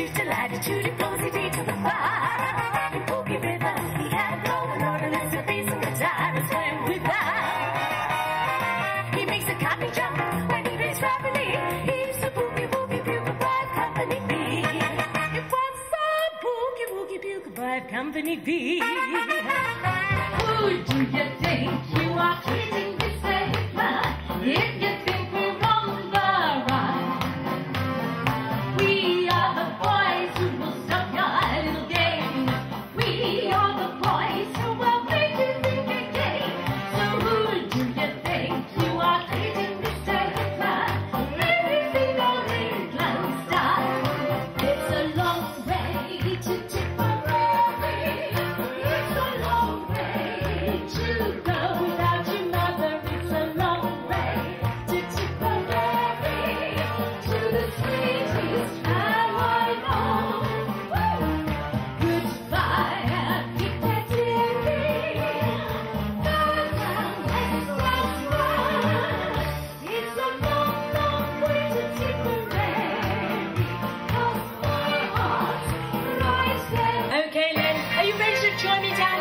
attitude it goes he to the fire. The Boogie River, he had a going on and a piece of the time to swim with that. He makes a copy jump when he plays rapidly. He's the Boogie Woogie Bugle Boy of Company B. It was the Boogie Woogie Bugle Boy of Company B. Who do you think you are kidding join me down.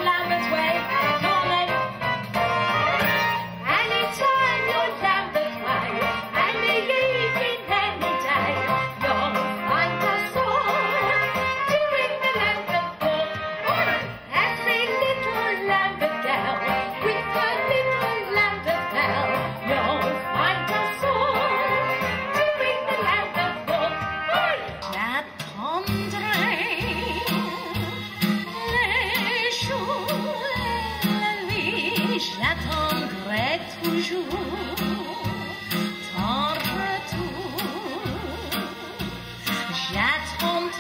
J'attends